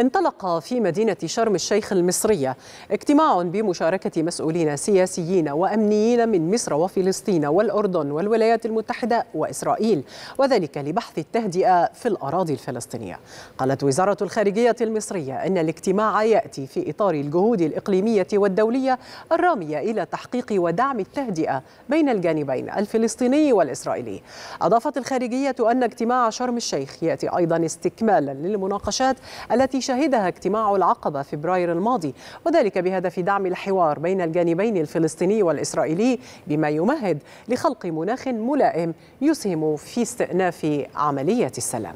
انطلق في مدينة شرم الشيخ المصرية اجتماع بمشاركة مسؤولين سياسيين وأمنيين من مصر وفلسطين والأردن والولايات المتحدة وإسرائيل وذلك لبحث التهدئة في الأراضي الفلسطينية. قالت وزارة الخارجية المصرية أن الاجتماع يأتي في إطار الجهود الإقليمية والدولية الرامية إلى تحقيق ودعم التهدئة بين الجانبين الفلسطيني والإسرائيلي. أضافت الخارجية أن اجتماع شرم الشيخ يأتي أيضا استكمالا للمناقشات التي شهدها اجتماع العقبة فبراير الماضي وذلك بهدف دعم الحوار بين الجانبين الفلسطيني والإسرائيلي بما يمهد لخلق مناخ ملائم يسهم في استئناف عملية السلام.